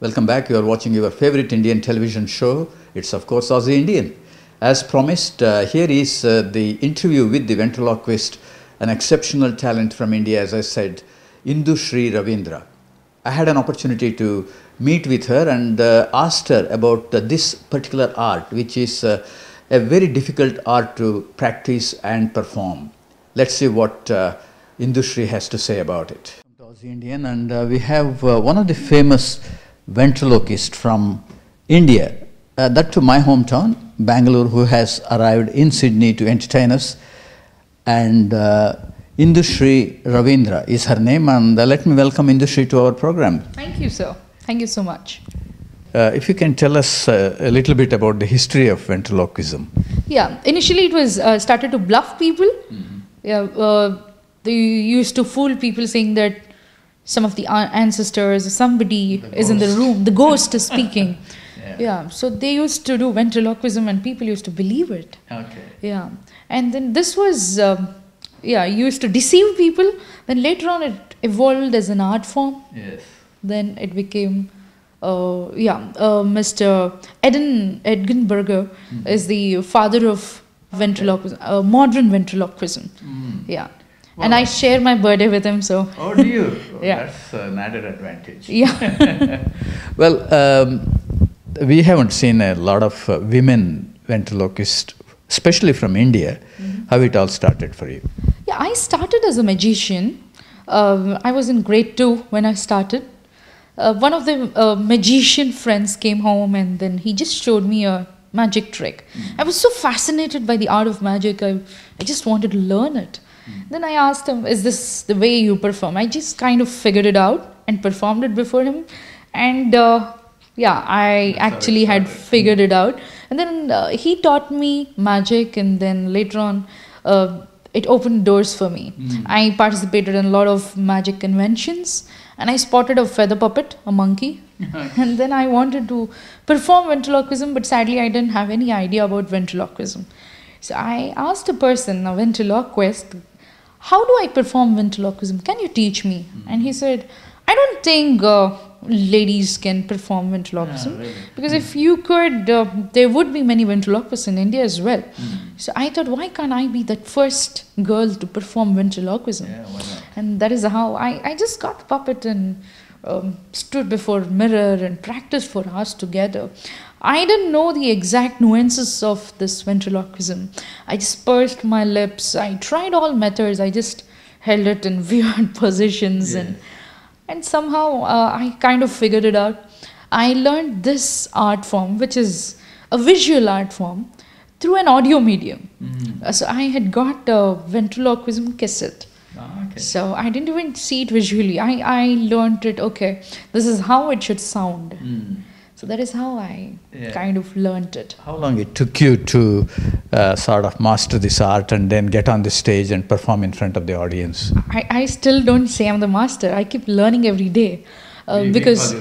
Welcome back. You are watching your favorite Indian television show. It's, of course, OzIndian. As promised, uh, here is uh, the interview with the ventriloquist, an exceptional talent from India, as I said, Indushree Raveendra. I had an opportunity to meet with her and uh, asked her about uh, this particular art, which is uh, a very difficult art to practice and perform. Let's see what uh, Indushree has to say about it. OzIndian, and uh, we have one of the famous ventriloquists from India, uh, that to my hometown, Bangalore, who has arrived in Sydney to entertain us. And uh, Indushree Raveendra is her name, and uh, let me welcome Indushree to our program. Thank you, sir. Thank you so much. Uh, if you can tell us uh, a little bit about the history of ventriloquism. Yeah, initially it was uh, started to bluff people. Yeah, uh, they used to fool people saying that some of the ancestors or somebody The is in the room, the ghost is speaking. Yeah. yeah, so they used to do ventriloquism and people used to believe it. Okay. Yeah, and then this was, um, yeah, used to deceive people. Then later on it evolved as an art form. Yes. Then it became, uh, yeah, uh, Mr. Eden Edgar Bergen is the father of ventriloquism, uh, modern ventriloquism. Yeah. And I share my birthday with him, so Oh, do you? Yeah. That's an added advantage. yeah. Well, um, we haven't seen a lot of uh, women ventriloquists, especially from India. How it all started for you? yeah, I started as a magician. Um I was in grade two when I started. Uh, one of the uh, magician friends came home and then he just showed me a magic trick. I was so fascinated by the art of magic, I, I just wanted to learn it. Then I asked him, Is this the way you perform? I just kind of figured it out and performed it before him. And uh, yeah, I That's actually had figured it out. And then uh, he taught me magic, and then later on, uh, it opened doors for me. I participated in a lot of magic conventions, and I spotted a feather puppet, a monkey. and then I wanted to perform ventriloquism, but sadly, I didn't have any idea about ventriloquism. So I asked a person, a ventriloquist, how do I perform ventriloquism? Can you teach me? And he said, I don't think uh, ladies can perform ventriloquism. Ah, really? Because if you could, uh, there would be many ventriloquists in India as well. So I thought, why can't I be that first girl to perform ventriloquism? Yeah. And that is how I, I just got the puppet and um, stood before mirror and practiced for hours together. I didn't know the exact nuances of this ventriloquism. I just pursed my lips. I tried all methods. I just held it in weird positions and and somehow uh, I kind of figured it out. I learned this art form, which is a visual art form, through an audio medium. Uh, so I had got a ventriloquism cassette. Ah, okay. So I didn't even see it visually. I, I learned it, okay, this is how it should sound. Mm. So that is how I Yeah. kind of learnt it. How long it took you to uh, sort of master this art and then get on the stage and perform in front of the audience? I, I still don't say I'm the master. I keep learning every day. Uh, because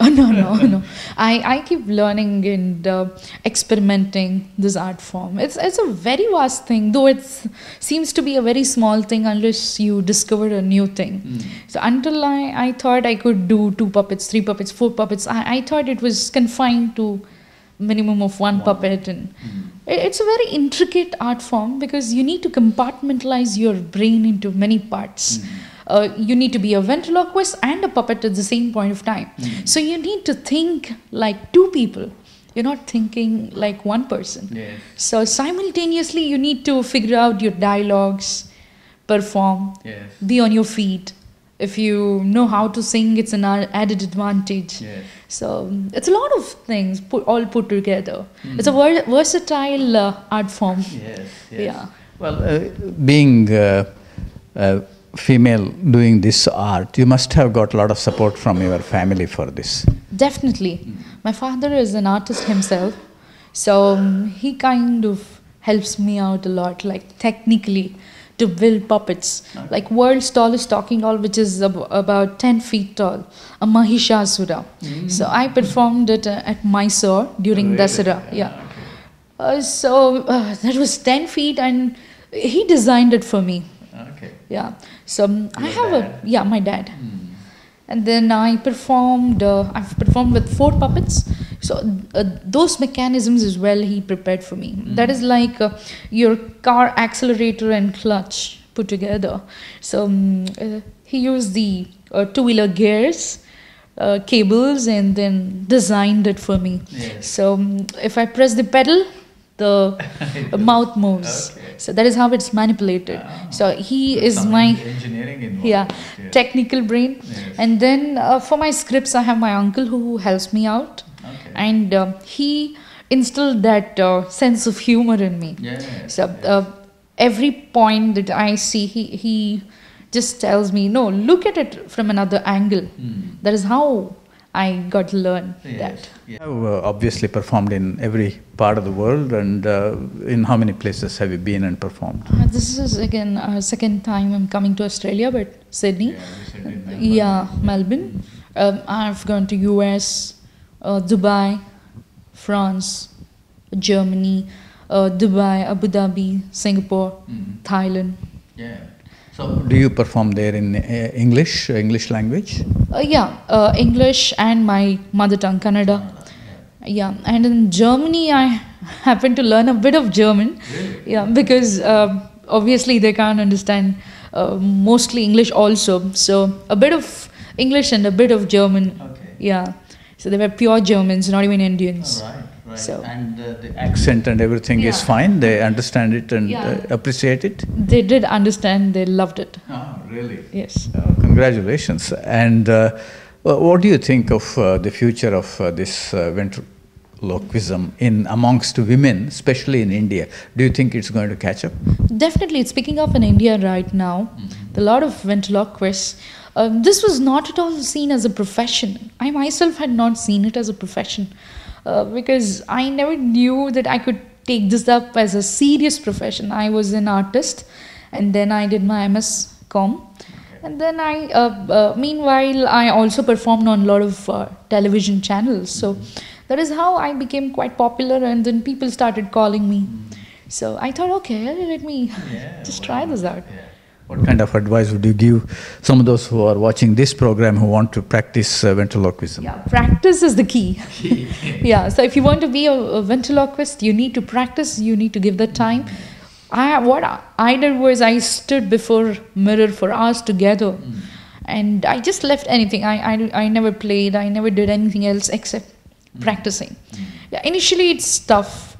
call you the master. Oh, no no no. I, I keep learning and uh, experimenting this art form. It's it's a very vast thing though it seems to be a very small thing unless you discover a new thing. So until I, I thought I could do two puppets three puppets four puppets I, I thought it was confined to minimum of one puppet and it- it's a very intricate art form because you need to compartmentalize your brain into many parts uh, you need to be a ventriloquist and a puppet at the same point of time so you need to think like two people you're not thinking like one person Yes. so simultaneously you need to figure out your dialogues perform Yes. be on your feet if you know how to sing it's an added advantage Yes. so it's a lot of things put, all put together. It's a ver- versatile uh, art form. Yes, yes. Yeah. Well, uh, being uh, a female doing this art, you must have got a lot of support from your family for this. Definitely. My father is an artist himself, so um, he kind of helps me out a lot, like technically to build puppets. Like world's tallest talking doll, which is ab- about 10 feet tall, a Mahishasura. So I performed it uh, at Mysore during Really? Dasara. Yeah, Yeah. Uh, so uh, that was 10 feet and he designed it for me. Okay. Yeah. So um, I have dad? a yeah, my dad. and then I performed. Uh, I've performed with four puppets. So uh, those mechanisms as well he prepared for me. That is like uh, your car accelerator and clutch put together. So um, uh, he used the uh, two-wheeler gears. Uh, cables and then designed it for me. Yes. So um, if I press the pedal, the mouth moves. Okay. So that is how it's manipulated. So he is my engineering involved. yeah technical brain. Yes. And then uh, for my scripts, I have my uncle who helps me out, Okay. and uh, he instilled that uh, sense of humor in me. Yes, So uh, every point that I see, he he just tells me, no, look at it from another angle. Hmm. That is how I got to learn that. You have uh, obviously performed in every part of the world, and uh, in how many places have you been and performed? Uh, this is again uh, second time I'm coming to Australia, but Sydney. Yeah, Melbourne. Um, I've gone to US, uh, Dubai, France, Germany, uh, Dubai, Abu Dhabi, Singapore, Mhm. Thailand. Yeah. So, do you perform there in uh, English, English language? Uh, yeah, uh, English and my mother tongue, Kannada. Yeah, and in Germany, I happened to learn a bit of German. Yeah, because uh, obviously they can't understand uh, mostly English also. So a bit of English and a bit of German. Okay. Yeah, so they were pure Germans, not even Indians. Right, right. So- and uh, the accent and everything is fine. They understand it and Yeah. uh, appreciate it. They did understand. They loved it. Oh, really? Yes. Oh, congratulations. And uh, what do you think of uh, the future of uh, this uh, ventriloquism in amongst women, especially in India? Do you think it's going to catch up? Definitely, it's picking up in India right now. A lot of ventriloquists. Um, this was not at all seen as a profession. I myself had not seen it as a profession uh, because I never knew that I could take this up as a serious profession. I was an artist and then I did my MS Com. And then I, uh, uh, meanwhile, I also performed on a lot of uh, television channels. So that is how I became quite popular, and then people started calling me. So I thought, okay, let me just try this out. What kind of advice would you give some of those who are watching this program who want to practice uh, ventriloquism? Yeah, practice is the key. yeah, so if you want to be a, a ventriloquist, you need to practice. You need to give the time. I what I did was I stood before mirror for hours together, and I just left anything. I, I I never played. I never did anything else except practicing. Yeah, initially it's tough.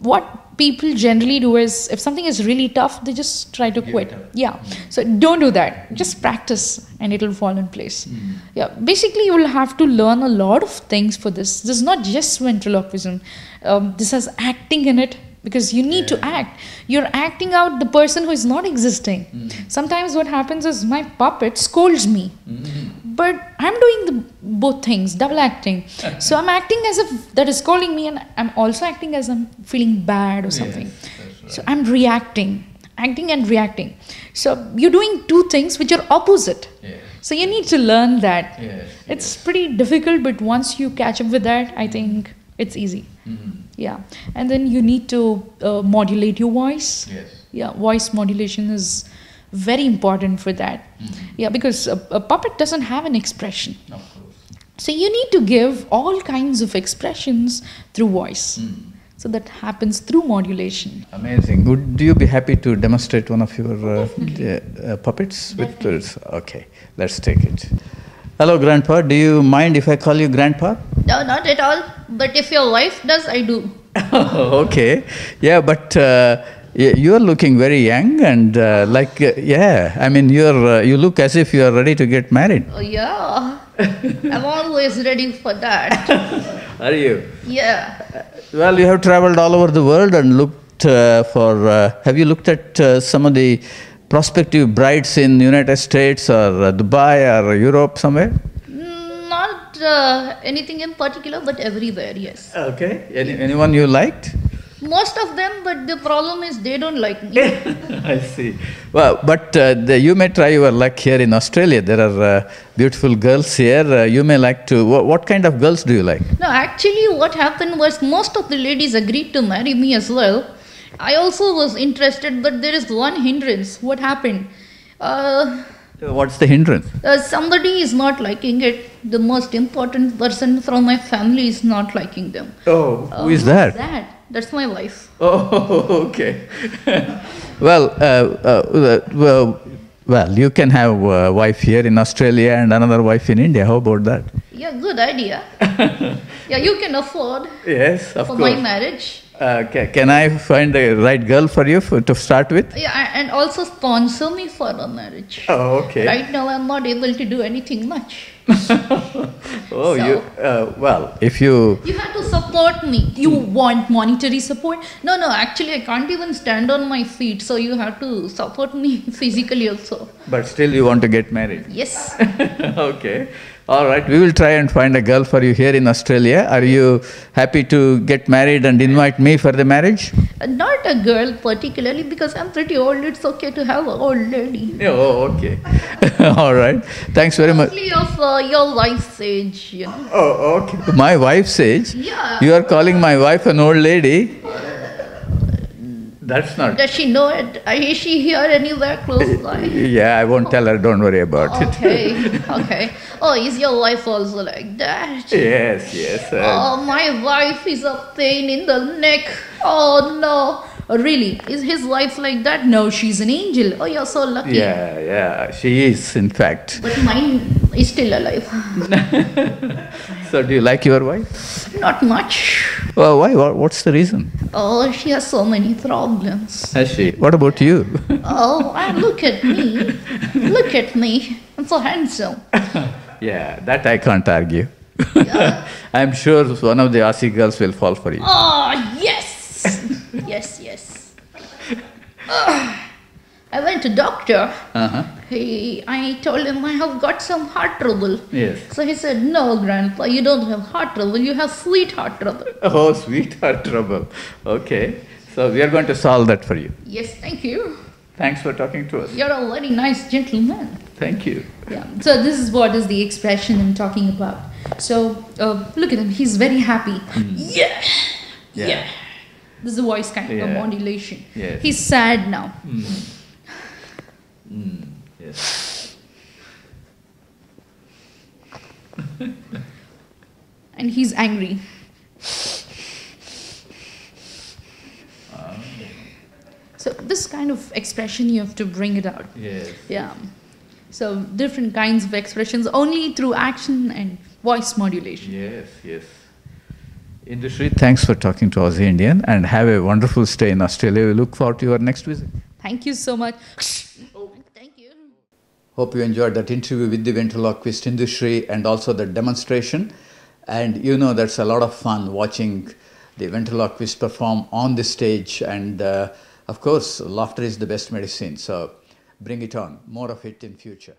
What people generally do is if something is really tough, they just try to quit. Yeah, so don't do that. Just practice, and it'll fall in place. Yeah, basically you will have to learn a lot of things for this. This is not just ventriloquism. Um, this has acting in it because you need to act. You're acting out the person who is not existing. Mm-hmm. Sometimes what happens is my puppet scolds me, mm-hmm. but I'm doing the both things, double acting. so I'm acting as if that is scolding me, and I'm also acting as I'm feeling bad or something. So I'm reacting, acting and reacting. So you're doing two things which are opposite. So you need to learn that. Yes, It's pretty difficult, but once you catch up with that, I mm-hmm. think it's easy. Yeah, and then you need to uh, modulate your voice. Yes. Yeah, voice modulation is very important for that. Yeah, because a, a puppet doesn't have an expression. Of course. So you need to give all kinds of expressions through voice. So that happens through modulation. Amazing. Would you be happy to demonstrate one of your uh, uh, uh, puppets with us? Okay, let's take it. Hello, Grandpa. Do you mind if I call you Grandpa? No, not at all. But if your wife does, I do. okay. Yeah, but uh, you are looking very young and uh, like uh, yeah. I mean, you're uh, you look as if you are ready to get married. Oh, yeah. I'm always ready for that. Are you? Yeah. Well, you have traveled all over the world and looked uh, for. Uh, have you looked at uh, some of the prospective brides in United States or uh, Dubai or Europe somewhere? Not uh, anything in particular, but everywhere, yes. Okay. Any, anyone you liked? Most of them, but the problem is they don't like me. I see. Well, but uh, the, you may try your luck here in Australia. There are uh, beautiful girls here. Uh, you may like to. What, what kind of girls do you like? No, actually, what happened was most of the ladies agreed to marry me as well. I also was interested, but there is one hindrance. What happened? Uh, What's the hindrance? Uh, somebody is not liking it. The most important person from my family is not liking them. Oh, who is Who's that? that? That's my wife. Oh, okay. well, uh, uh, well, well, you can have a wife here in Australia and another wife in India. How about that? Yeah, good idea. yeah, you can afford Yes, of for my marriage. Uh, ca- can I find the right girl for you for, to start with? Yeah, and also sponsor me for a marriage. Oh, okay. Right now, I'm not able to do anything much. Oh, So- you. Uh, well, if you. You have to support me. You want monetary support? No, no, actually, I can't even stand on my feet, so you have to support me physically also. But still, you want to get married. Yes. okay. All right. We will try and find a girl for you here in Australia. Are you happy to get married and invite me for the marriage? Not a girl particularly because I'm pretty old. It's okay to have an old lady. Oh, okay. All right. Thanks very much. Mostly of uh, your wife's age, you know. Oh, okay. My wife's age? Yeah. You are calling my wife an old lady? That's not. Does she know it? Uh, Is she here anywhere close by? Yeah, I won't tell her. Don't worry about it. Okay, okay. Oh, is your wife also like that? Yes, yes. uh, Oh, my wife is a pain in the neck. Oh no. Oh, really? Is his wife like that? No, she's an angel. Oh, you're so lucky. yeah, yeah. She is, in fact. But mine is still alive. So, do you like your wife? Not much. Well, why? What's the reason? Oh, she has so many problems. Has she? What about you? Oh, ah, look at me. Look at me. I'm so handsome. yeah, that I can't argue. I'm sure one of the Aussie girls will fall for you. Oh, yes. yes, yes. I went to doctor. Uh-huh. He, I told him I have got some heart trouble. Yes. So he said, No, Grandpa, you don't have heart trouble, you have sweetheart trouble. Oh, sweetheart trouble. Okay. So, we are going to solve that for you. Yes, thank you. Thanks for talking to us. You're a very nice gentleman. Thank you. Yeah. So this is what is the expression I'm talking about. So uh, look at him. He's very happy. Yeah. Yeah. Yeah. This is a voice kind of Yeah. a modulation. Yes. He's sad now. Mm, yes. and he's angry. Ah. So this kind of expression you have to bring it out. Yes. Yeah. So different kinds of expressions only through action and voice modulation. Yes, yes. Indushree, thanks for talking to OzIndian and have a wonderful stay in Australia. We look forward to your next visit. Thank you so much. Hope you enjoyed that interview with the ventriloquist Indushree and also the demonstration. And you know, that's a lot of fun watching the ventriloquist perform on the stage. And uh, of course, laughter is the best medicine. So bring it on. More of it in future.